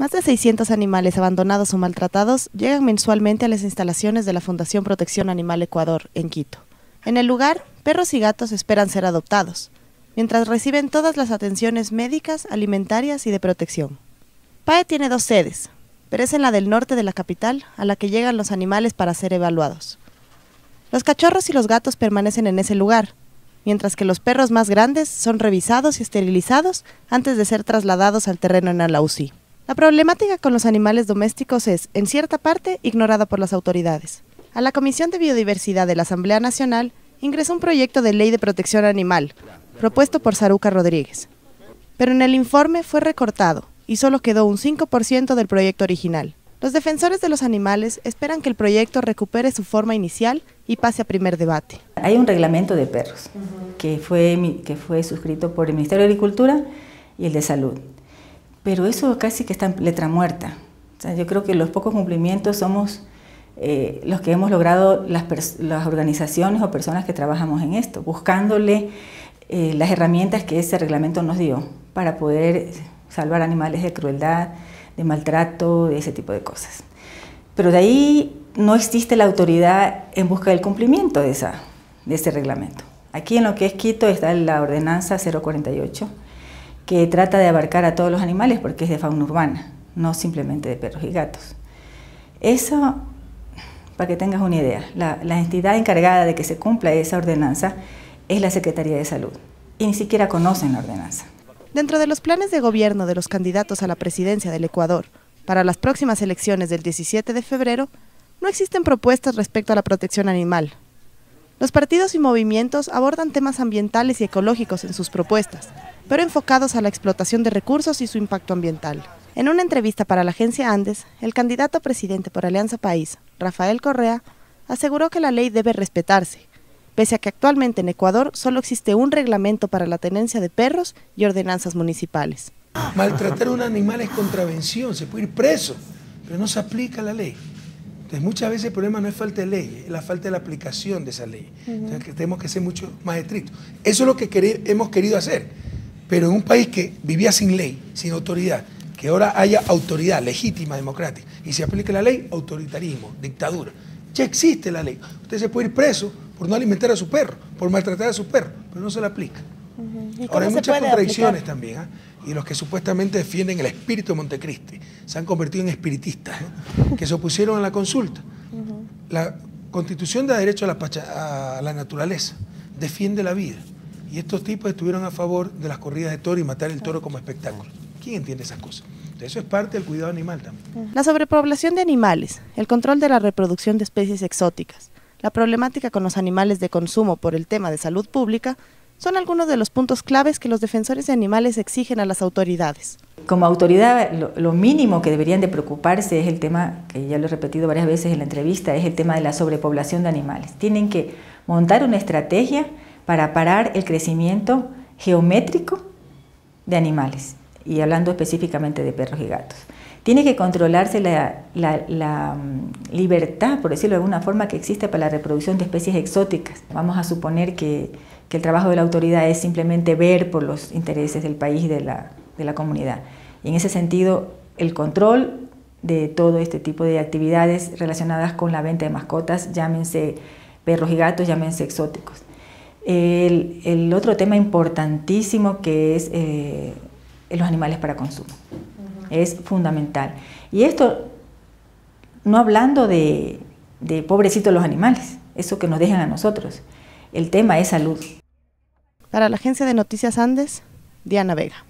Más de 600 animales abandonados o maltratados llegan mensualmente a las instalaciones de la Fundación Protección Animal Ecuador, en Quito. En el lugar, perros y gatos esperan ser adoptados, mientras reciben todas las atenciones médicas, alimentarias y de protección. PAE tiene dos sedes, pero es en la del norte de la capital a la que llegan los animales para ser evaluados. Los cachorros y los gatos permanecen en ese lugar, mientras que los perros más grandes son revisados y esterilizados antes de ser trasladados al terreno en Alausí. La problemática con los animales domésticos es, en cierta parte, ignorada por las autoridades. A la Comisión de Biodiversidad de la Asamblea Nacional ingresó un proyecto de ley de protección animal, propuesto por Saruca Rodríguez. Pero en el informe fue recortado y solo quedó un 5% del proyecto original. Los defensores de los animales esperan que el proyecto recupere su forma inicial y pase a primer debate. Hay un reglamento de perros que fue, que fue suscrito por el Ministerio de Agricultura y el de Salud pero eso casi que está en letra muerta. yo creo que los pocos cumplimientos somos eh, los que hemos logrado las, organizaciones o personas que trabajamos en esto, buscándole eh, las herramientas que ese reglamento nos dio para poder salvar animales de crueldad, de maltrato, de ese tipo de cosas. Pero de ahí no existe la autoridad en busca del cumplimiento de, esa, de ese reglamento. Aquí en lo que es Quito está la ordenanza 048 que trata de abarcar a todos los animales porque es de fauna urbana, no simplemente de perros y gatos. Eso, para que tengas una idea, la, entidad encargada de que se cumpla esa ordenanza es la Secretaría de Salud y ni siquiera conocen la ordenanza. Dentro de los planes de gobierno de los candidatos a la presidencia del Ecuador para las próximas elecciones del 17 de febrero, no existen propuestas respecto a la protección animal. Los partidos y movimientos abordan temas ambientales y ecológicos en sus propuestas, pero enfocados a la explotación de recursos y su impacto ambiental. En una entrevista para la agencia Andes, el candidato a presidente por Alianza País, Rafael Correa, aseguró que la ley debe respetarse, pese a que actualmente en Ecuador solo existe un reglamento para la tenencia de perros y ordenanzas municipales. Maltratar a un animal es contravención, se puede ir preso, pero no se aplica la ley. Entonces muchas veces el problema no es falta de ley, es la falta de la aplicación de esa ley. que tenemos que ser mucho más estrictos. Eso es lo que hemos querido hacer pero en un país que vivía sin ley, sin autoridad, que ahora haya autoridad legítima, democrática, y se aplique la ley, autoritarismo, dictadura. Ya existe la ley. Usted se puede ir preso por no alimentar a su perro, por maltratar a su perro, pero no se la aplica. Ahora hay muchas contradicciones también, ¿ah? y los que supuestamente defienden el espíritu de Montecristi se han convertido en espiritistas, que se opusieron a la consulta. La constitución da derecho a la, a la naturaleza, defiende la vida. Y estos tipos estuvieron a favor de las corridas de toro y matar el toro como espectáculo. ¿Quién entiende esas cosas? Eso es parte del cuidado animal también. La sobrepoblación de animales, el control de la reproducción de especies exóticas, la problemática con los animales de consumo por el tema de salud pública, son algunos de los puntos claves que los defensores de animales exigen a las autoridades. Como autoridad, lo, mínimo que deberían de preocuparse es el tema, que ya lo he repetido varias veces en la entrevista, es el tema de la sobrepoblación de animales. Tienen que montar una estrategia para parar el crecimiento geométrico de animales, y hablando específicamente de perros y gatos. Tiene que controlarse la, mm, libertad, por decirlo de alguna forma, que existe para la reproducción de especies exóticas. Vamos a suponer que, el trabajo de la autoridad es simplemente ver por los intereses del país y de la, de la comunidad. Y en ese sentido, el control de todo este tipo de actividades relacionadas con la venta de mascotas, llámense perros y gatos, llámense exóticos. El, otro tema importantísimo que es eh, los animales para consumo. Es fundamental. Y esto, no hablando de, de pobrecitos los animales, eso que nos dejan a nosotros. El tema es salud. Para la agencia de noticias Andes, Diana Vega.